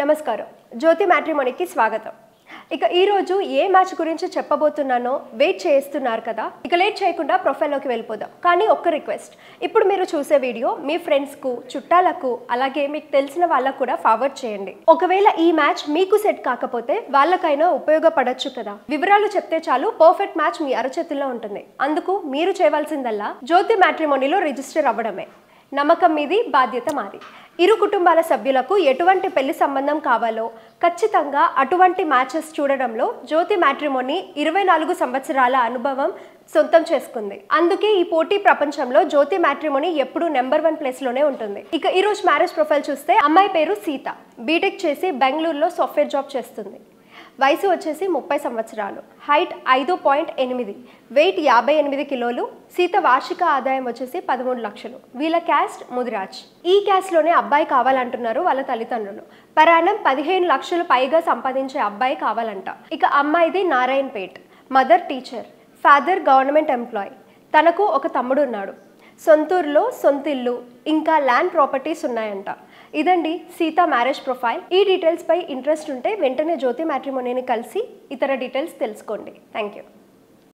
నమస్కారం. జ్యోతి మ్యాట్రిమోనీకి స్వాగతం. ఇక ఈరోజు ఏ మ్యాచ్ గురించి చెప్పబోతున్నానో వెయిట్ చేస్తున్నారు కదా ఇక లేట్ చేయకుండా ప్రొఫైల్లోకి వెళ్ళిపోదాం. కానీ ఒక్క రిక్వెస్ట్ ఇప్పుడు మీరు చూసే వీడియో మీ ఫ్రెండ్స్కు చుట్టాలకు అలాగే మీకు తెలిసిన వాళ్ళకు కూడా ఫార్వర్డ్ చేయండి. ఒకవేళ ఈ మ్యాచ్ మీకు సెట్ కాకపోతే వాళ్ళకైనా ఉపయోగపడొచ్చు కదా. వివరాలు చెప్తే చాలు పర్ఫెక్ట్ మ్యాచ్ మీ అరచేతుల్లో ఉంటుంది. అందుకు మీరు చేయవలసిందల్లా జ్యోతి మ్యాట్రిమోనీలో రిజిస్టర్ అవ్వడమే. నమ్మకం మీది బాధ్యత మాది. ఇరు కుటుంబాల సభ్యులకు ఎటువంటి పెళ్ళి సంబంధం కావాలో ఖచ్చితంగా అటువంటి మ్యాచెస్ చూడడంలో జ్యోతి మ్యాట్రిమోని ఇరవై నాలుగు సంవత్సరాల అనుభవం సొంతం చేసుకుంది. అందుకే ఈ పోటీ ప్రపంచంలో జ్యోతి మ్యాట్రిమోని ఎప్పుడు నెంబర్ వన్ ప్లేస్లోనే ఉంటుంది. ఇక ఈ రోజు మ్యారేజ్ ప్రొఫైల్ చూస్తే అమ్మాయి పేరు సీత. బీటెక్ చేసి బెంగళూరులో సాఫ్ట్వేర్ జాబ్ చేస్తుంది. వయసు వచ్చేసి ముప్పై సంవత్సరాలు. హైట్ ఐదు పాయింట్ ఎనిమిది. వెయిట్ యాభై ఎనిమిది కిలోలు. సీత వార్షిక ఆదాయం వచ్చేసి పదమూడు లక్షలు. వీళ్ళ క్యాస్ట్ ముదిరాజ్. ఈ క్యాస్ట్లోనే అబ్బాయి కావాలంటున్నారు వాళ్ళ తల్లిదండ్రులు. పరాణం పదిహేను లక్షలు పైగా సంపాదించే అబ్బాయి కావాలంట. ఇక అమ్మాయిది Narayanpet. Mother teacher father government employee తనకు ఒక తమ్ముడు ఉన్నాడు సొంతూరులో సొంతిల్లు. ఇంకా ల్యాండ్ ప్రాపర్టీస్ ఉన్నాయంట. ఇదండి సీత మ్యారేజ్ ప్రొఫైల్. ఈ డీటెయిల్స్ పై ఇంట్రెస్ట్ ఉంటే వెంటనే జ్యోతి మ్యాట్రిమోనీని కలిసి ఇతర డీటెయిల్స్ తెలుసుకోండి. Thank you